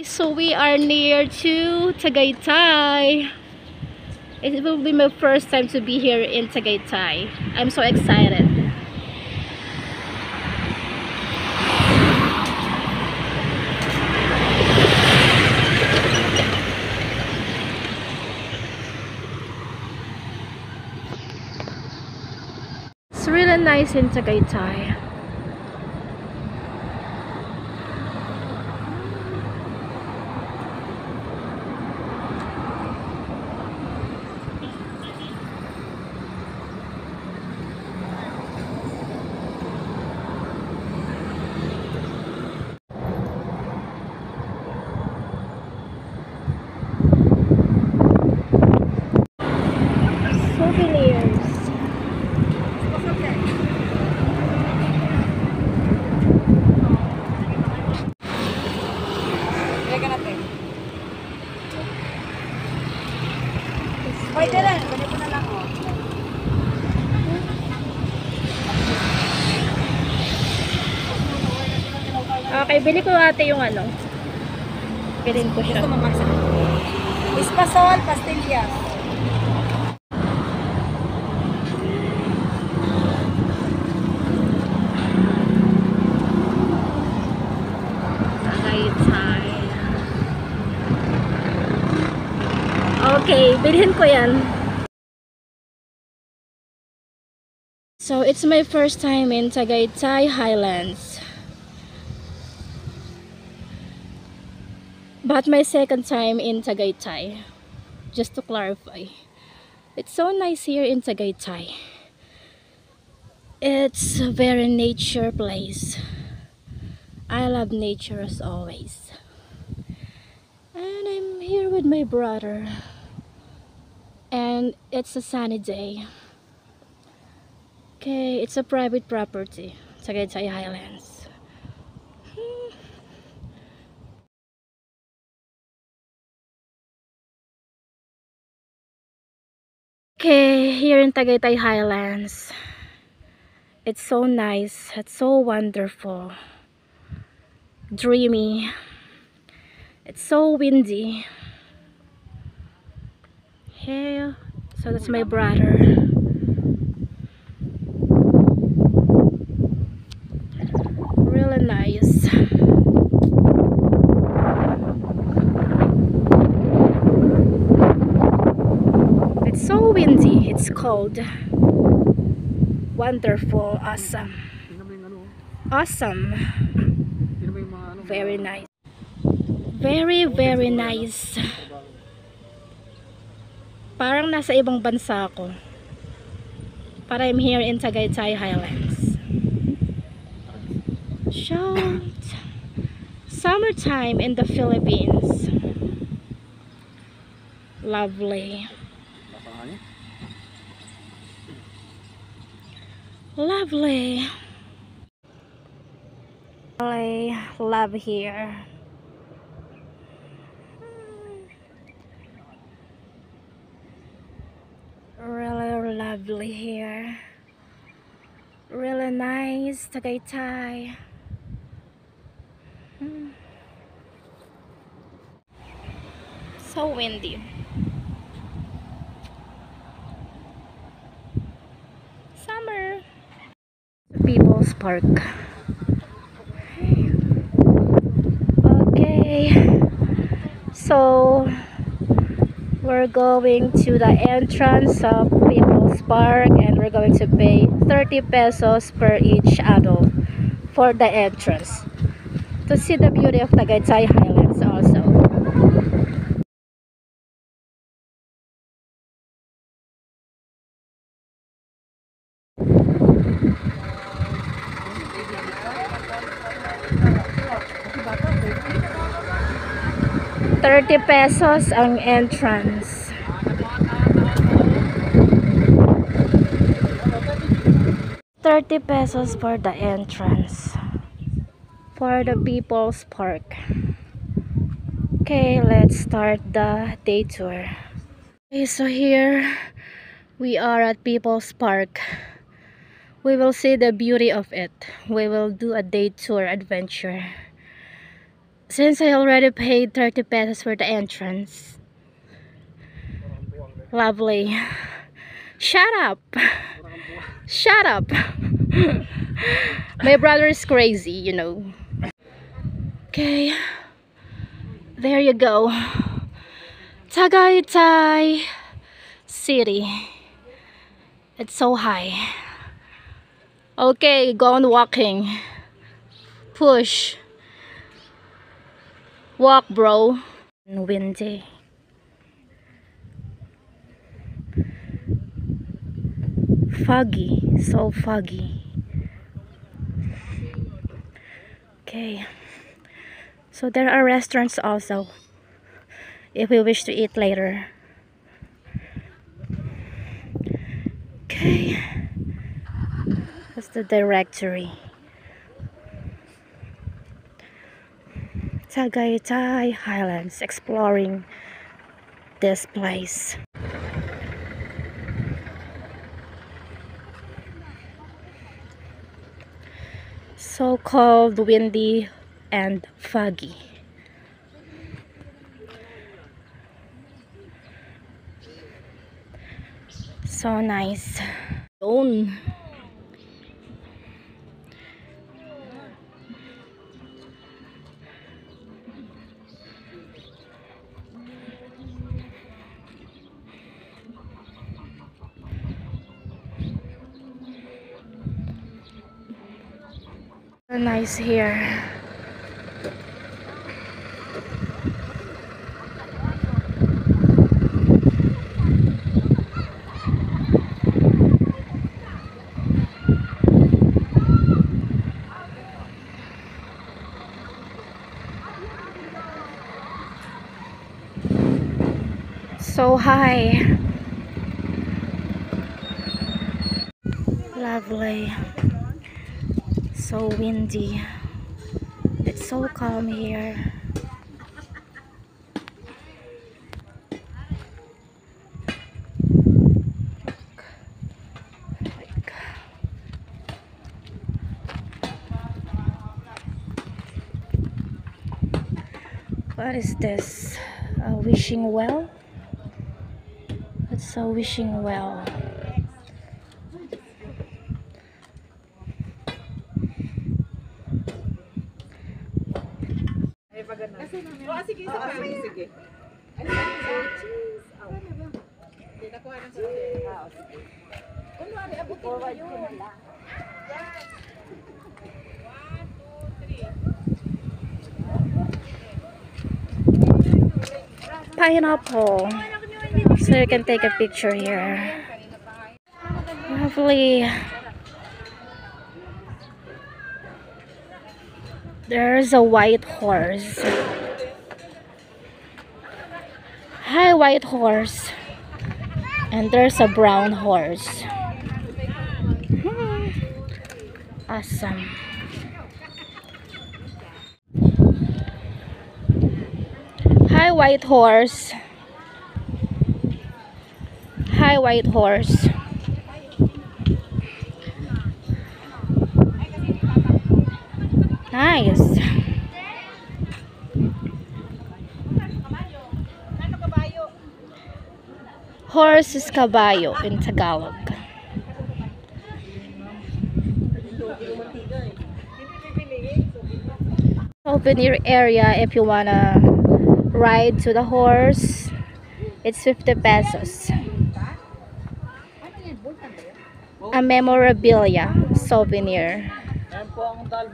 So we are near to Tagaytay. It will be my first time to be here in Tagaytay. I'm so excited. It's really nice in Tagaytay. Pwede rin. Pwede ko na lang. Oh. Okay, bili ko ate yung ano. Bilhin ko siya. Gusto mo makisa. Espasol, pastillas. Okay, bilhin ko yan. So, it's my first time in Tagaytay Highlands. But my second time in Tagaytay. Just to clarify. It's so nice here in Tagaytay. It's a very nature place. I love nature as always. And I'm here with my brother. And it's a sunny day. Okay, it's a private property, Tagaytay Highlands. Okay, here in Tagaytay Highlands. It's so nice. It's so wonderful dreamy. It's so windy. Here, so that's my brother. Really nice. It's so windy. It's cold. Wonderful. Awesome. Awesome. Very nice. Very, very nice. Parang nasa ibang bansa ako. But I'm here in Tagaytay Highlands. Shout. Summertime in the Philippines. Lovely. Lovely. I love here. Lovely here. Really nice Tagaytay. Hmm. So windy. Summer. People's Park. Okay. So we're going to the entrance of People's Park and we're going to pay 30 pesos per each adult for the entrance to see the beauty of Tagaytay Highlands also. Thirty pesos ang entrance. Thirty pesos for the entrance. For the People's Park. Okay, let's start the day tour. Okay, so here we are at People's Park. We will see the beauty of it. We will do a day tour adventure. Since I already paid 30 pesos for the entrance. Lovely. Shut up. Shut up. My brother is crazy, you know. Okay. There you go. Tagaytay City. It's so high. Okay, go on walking. Push. Walk, bro. Windy. Foggy. So foggy. Okay. So there are restaurants also. If we wish to eat later. Okay. That's the directory. Tagaytay Highlands exploring this place. So called windy and foggy. So nice. Yun. Nice here. So high. Lovely. So windy. It's so calm here. What is this? A wishing well? It's a wishing well. Oh, ah, sige, isa pa. Sige. Nakuha ng cheese. Ah, oh, sige. Kunwari, abutin mo yun. Pineapple. So you can take a picture here. Lovely. There's a white horse. Hi, white horse. And there's a brown horse. Hmm. Awesome. Hi, white horse. Hi, white horse. Nice. Horse is caballo in Tagalog. Souvenir area if you wanna ride to the horse. It's 50 pesos. A memorabilia souvenir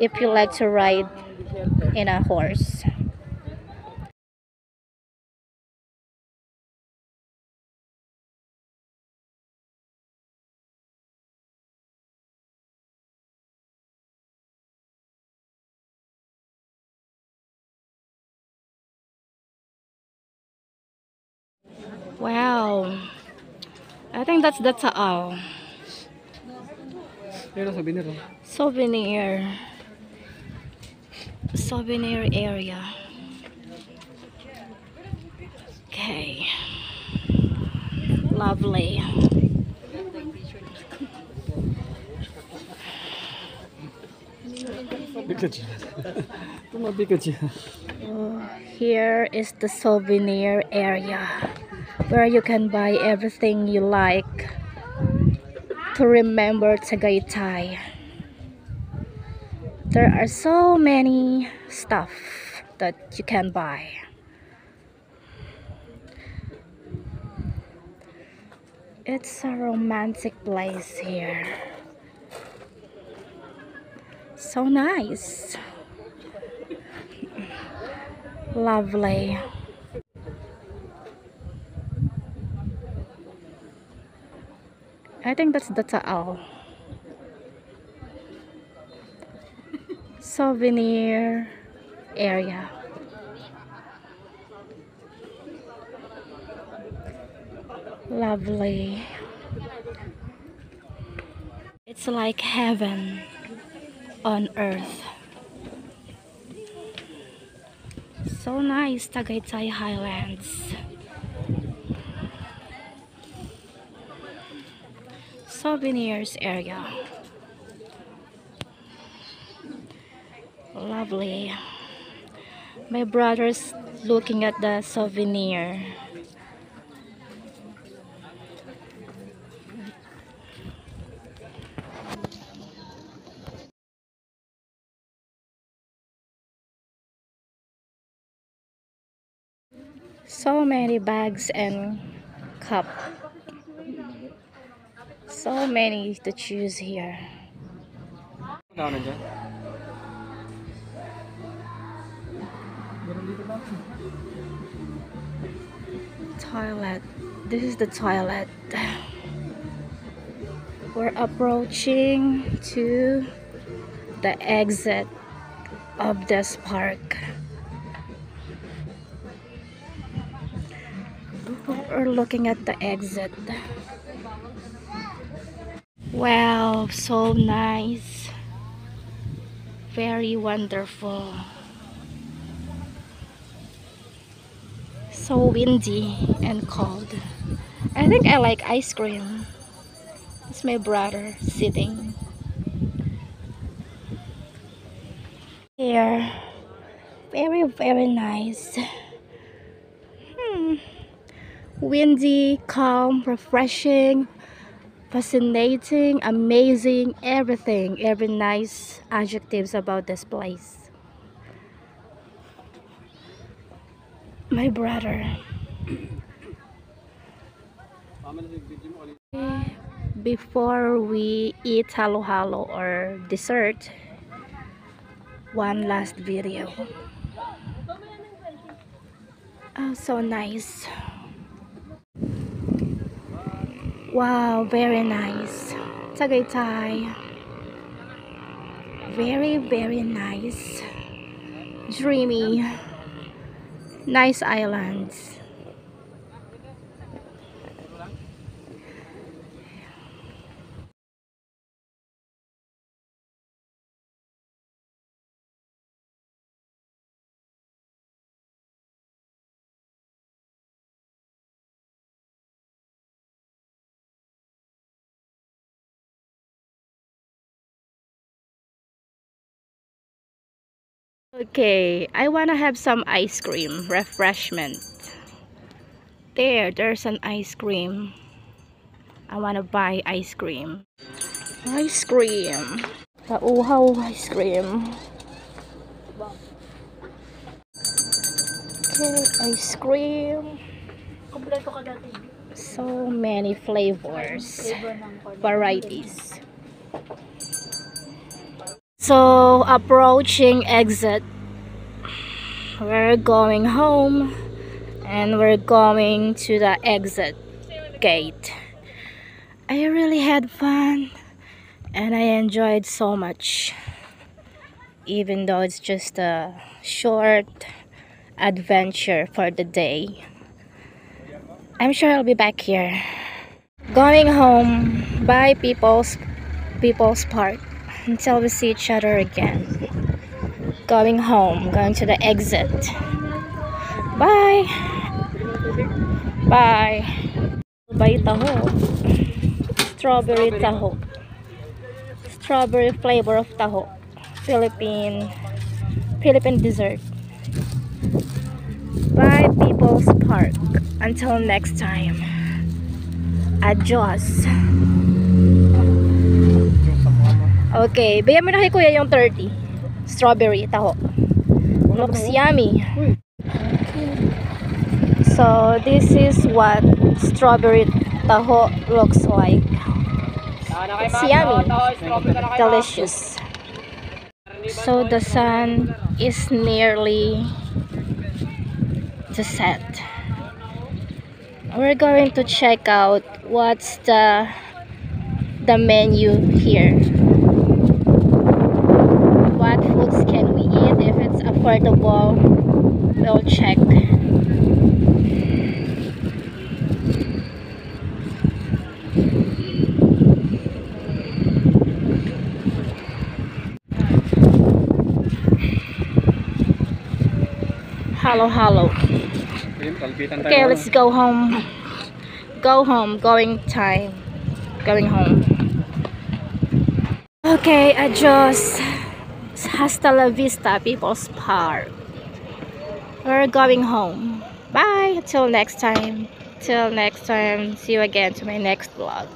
if you like to ride in a horse. Wow. I think that's that's all. Pero nila. Souvenir. Souvenir area. Okay. Lovely. Ka. Here is the souvenir area where you can buy everything you like to remember Tagaytay. There are so many stuff that you can buy. It's a romantic place here. So nice. Lovely. I think that's the Taal. Souvenir area. Lovely. It's like heaven on earth. So nice, Tagaytay Highlands. Souvenirs area. Lovely. My brother's looking at the souvenir. So many bags and cup. So many to choose here. Toilet. This is the toilet. We're approaching to the exit of this park. We're looking at the exit. Wow, so nice. Very wonderful. So windy and cold. I think I like ice cream. It's my brother sitting here. Very, very nice. Hmm. Windy, calm, refreshing, fascinating, amazing, everything. Every nice adjectives about this place. My brother. Before we eat halo halo or dessert one last video oh so nice wow very nice. Tagaytay very very nice. Dreamy. Nice islands Okay, I wanna have some ice cream, refreshment. There, there's an ice cream. I wanna buy ice cream. Ice cream. Tauhaw ice cream. Okay, ice cream. So many flavors, varieties. So, approaching exit. We're going home and we're going to the exit gate. I really had fun and I enjoyed so much. Even though it's just a short adventure for the day. I'm sure I'll be back here. Going home. by People's People's Park. Until we see each other again. Going home. Going to the exit. Bye. Bye. Bye taho. Strawberry taho. Strawberry flavor of taho. Philippine Philippine dessert. Bye, People's Park. Until next time. Adios. Okay, bigyan mo na kay kuya yung 30. Strawberry, taho. Looks yummy. So, this is what strawberry taho looks like. It's yummy. Delicious. So, the sun is nearly to set. We're going to check out what's the the menu here. What foods can we eat if it's affordable? We'll check. Hello, hello. Okay, let's go home. Go home. Going time. Going home. Okay, adios. Hasta la vista, People's Park. We're going home. Bye. Till next time. Till next time. See you again to my next vlog.